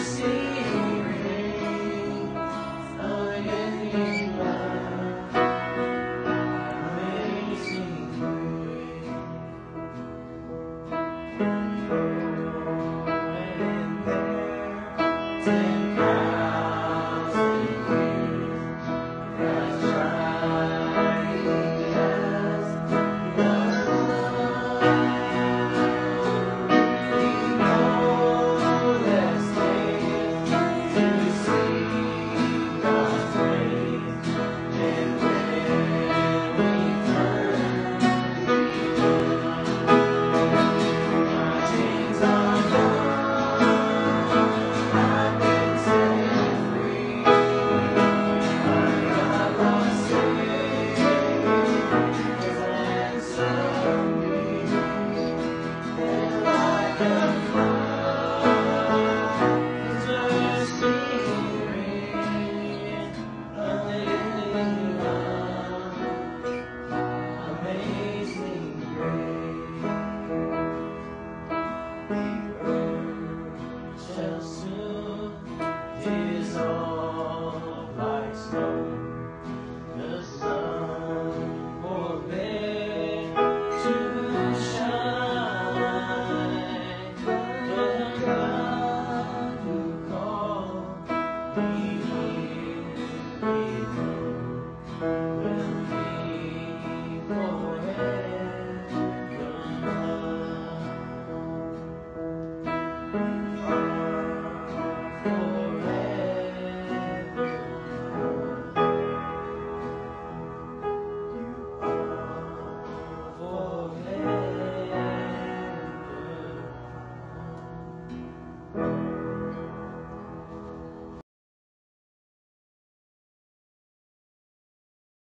see.